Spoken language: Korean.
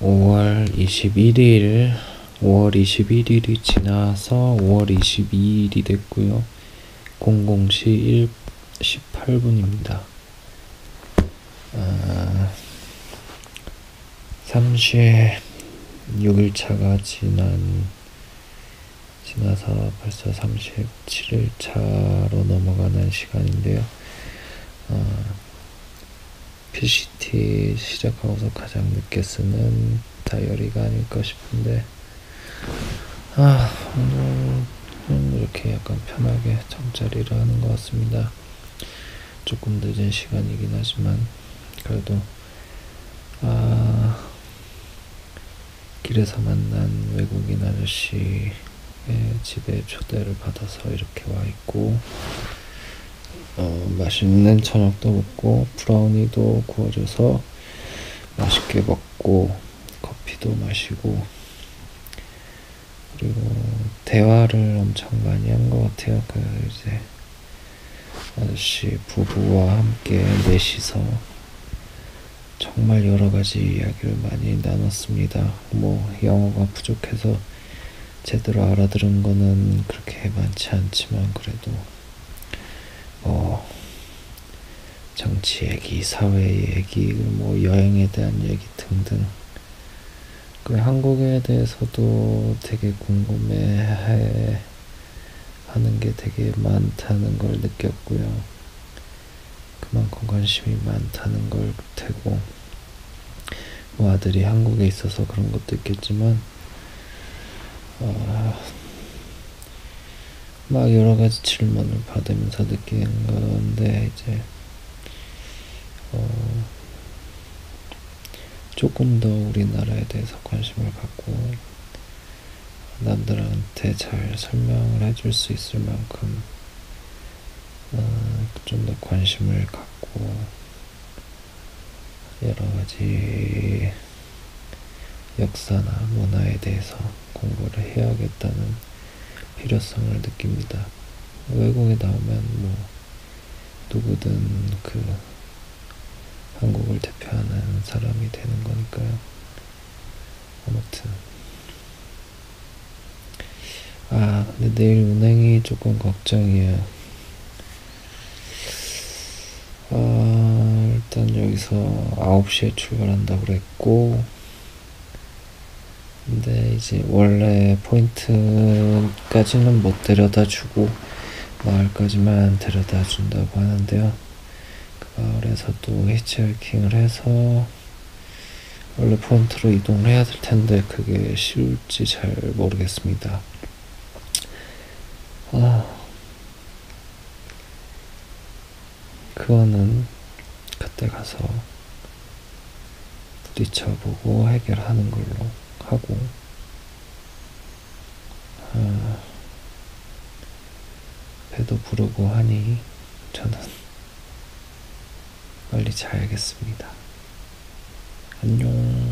5월 21일, 5월 21일이 지나서 5월 22일이 됐고요. 00시 1, 18분입니다. 아, 36일차가 지난, 지나서 벌써 37일차로 넘어가는 시간인데요. 아, PCT 시작하고서 가장 늦게 쓰는 다이어리가 아닐까 싶은데 아 오늘은 이렇게 약간 편하게 잠자리를 하는 것 같습니다. 조금 늦은 시간이긴 하지만 그래도 아 길에서 만난 외국인 아저씨의 집에 초대를 받아서 이렇게 와 있고 어, 맛있는 저녁도 먹고 브라우니도 구워줘서 맛있게 먹고 커피도 마시고 그리고 대화를 엄청 많이 한 것 같아요. 그 이제 아저씨 부부와 함께 넷이서 정말 여러 가지 이야기를 많이 나눴습니다. 뭐 영어가 부족해서 제대로 알아들은 거는 그렇게 많지 않지만 그래도 뭐 정치 얘기, 사회 얘기, 뭐 여행에 대한 얘기 등등. 그 한국에 대해서도 되게 궁금해 하는 게 되게 많다는 걸 느꼈고요. 그만큼 관심이 많다는 걸 테고, 뭐 아들이 한국에 있어서 그런 것도 있겠지만, 어, 막 여러 가지 질문을 받으면서 느끼는 건데 이제 어 조금 더 우리나라에 대해서 관심을 갖고 남들한테 잘 설명을 해줄 수 있을 만큼 어, 좀더 관심을 갖고 여러 가지 역사나 문화에 대해서 공부를 해야겠다는 필요성을 느낍니다. 외국에 나오면 뭐 누구든 그 한국을 대표하는 사람이 되는 거니까요. 아무튼 아 근데 내일 운행이 조금 걱정이에요. 아 일단 여기서 9시에 출발한다고 그랬고 근데 이제 원래 포인트까지는 못 데려다 주고 마을까지만 데려다 준다고 하는데요. 그 마을에서 또 히치하이킹을 해서 원래 포인트로 이동을 해야 될 텐데 그게 쉬울지 잘 모르겠습니다. 아, 그거는 그때 가서 부딪혀보고 해결하는 걸로. 하고 아, 배도 부르고 하니 저는 빨리 자야겠습니다. 안녕.